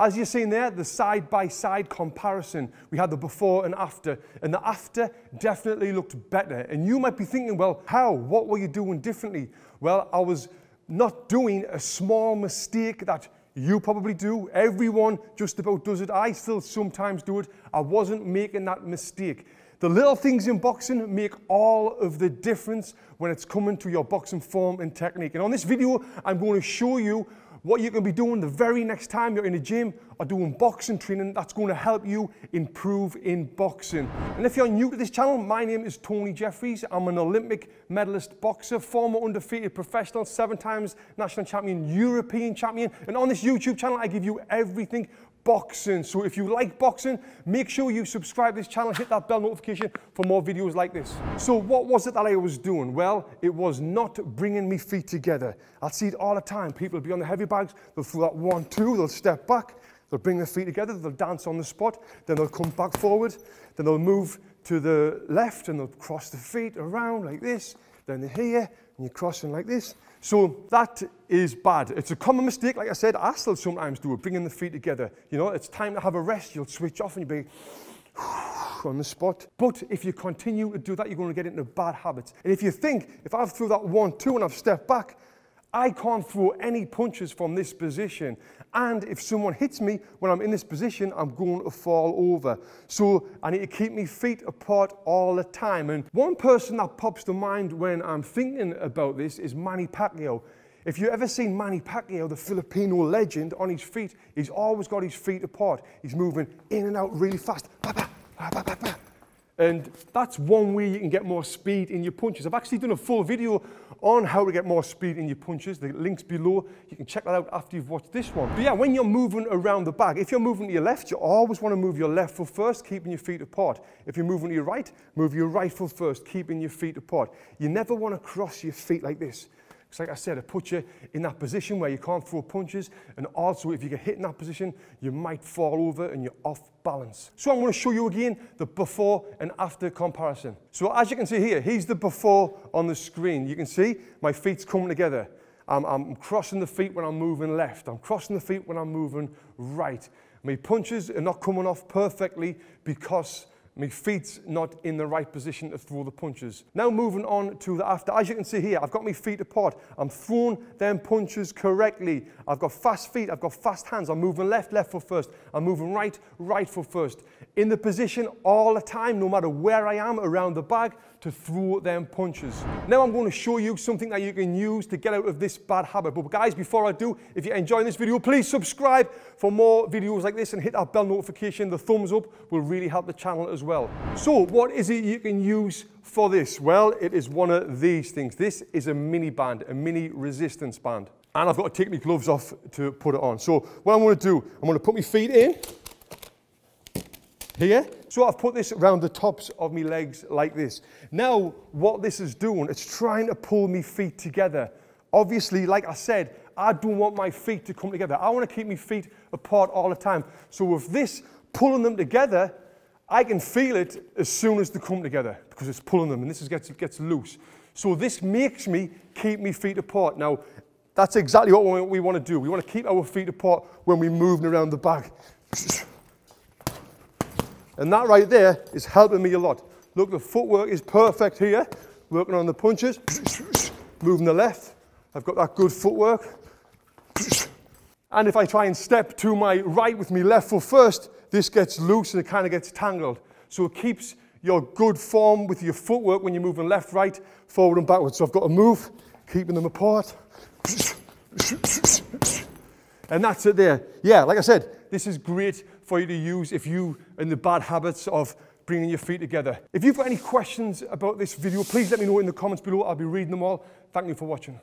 As you're seeing there, the side-by-side -side comparison. We had the before and after, and the after definitely looked better. And you might be thinking, well, how? What were you doing differently? Well, I was not doing a small mistake that you probably do. Everyone just about does it. I still sometimes do it. I wasn't making that mistake. The little things in boxing make all of the difference when it's coming to your boxing form and technique. And on this video, I'm going to show you what you can be doing the very next time you're in a gym or doing boxing training that's going to help you improve in boxing. And if you're new to this channel, my name is Tony Jeffries. I'm an Olympic medalist boxer, former undefeated professional, seven times national champion, European champion. And on this YouTube channel, I give you everything boxing. So if you like boxing, make sure you subscribe to this channel, hit that bell notification for more videos like this. So what was it that I was doing? Well, it was not bringing me feet together. I see it all the time. People will be on the heavy bags, they'll throw that one, two, they'll step back, they'll bring their feet together, they'll dance on the spot, then they'll come back forward, then they'll move to the left and they'll cross the feet around like this, then they're here, and you're crossing like this. So that is bad. It's a common mistake. Like I said, I still sometimes do it, bringing the feet together. You know, it's time to have a rest. You'll switch off and you'll be on the spot. But if you continue to do that, you're going to get into bad habits. And if you think, if I've threw that one, two, and I've stepped back, I can't throw any punches from this position. And if someone hits me when I'm in this position, I'm going to fall over. So I need to keep my feet apart all the time. And one person that pops to mind when I'm thinking about this is Manny Pacquiao. If you've ever seen Manny Pacquiao, the Filipino legend, on his feet, he's always got his feet apart. He's moving in and out really fast. And that's one way you can get more speed in your punches. I've actually done a full video on how to get more speed in your punches. The link's below. You can check that out after you've watched this one. But yeah, when you're moving around the bag, if you're moving to your left, you always want to move your left foot first, keeping your feet apart. If you're moving to your right, move your right foot first, keeping your feet apart. You never want to cross your feet like this. Because like I said, it puts you in that position where you can't throw punches. And also, if you get hit in that position, you might fall over and you're off balance. So I'm going to show you again the before and after comparison. So as you can see here, here's the before on the screen. You can see my feet's coming together. I'm, I'm crossing the feet when I'm moving left. I'm crossing the feet when I'm moving right. My punches are not coming off perfectly because my feet's not in the right position to throw the punches. Now moving on to the after. As you can see here, I've got my feet apart. I'm throwing them punches correctly. I've got fast feet. I've got fast hands. I'm moving left, left foot first. I'm moving right, right foot first. In the position all the time, no matter where I am around the bag, to throw them punches. Now I'm going to show you something that you can use to get out of this bad habit. But guys, before I do, if you're enjoying this video, please subscribe for more videos like this and hit that bell notification. The thumbs up will really help the channel as well. So what is it you can use for this? Well, it is one of these things. This is a mini band, a mini resistance band. And I've got to take my gloves off to put it on. So what I'm going to do, I'm going to put my feet in here. So I've put this around the tops of my legs like this. Now, what this is doing, it's trying to pull my feet together. Obviously, like I said, I don't want my feet to come together. I want to keep my feet apart all the time. So with this pulling them together, I can feel it as soon as they come together because it's pulling them and this is gets, gets loose. So this makes me keep my feet apart. Now, that's exactly what we want to do. We want to keep our feet apart when we're moving around the bag. And that right there is helping me a lot. Look, the footwork is perfect here. Working on the punches, moving the left. I've got that good footwork. And if I try and step to my right with my left foot first, this gets loose and it kind of gets tangled. So it keeps your good form with your footwork when you're moving left, right, forward and backwards. So I've got to move, keeping them apart. And that's it there. Yeah, like I said, this is great for you to use if you in the bad habits of bringing your feet together. If you've got any questions about this video, please let me know in the comments below. I'll be reading them all. Thank you for watching.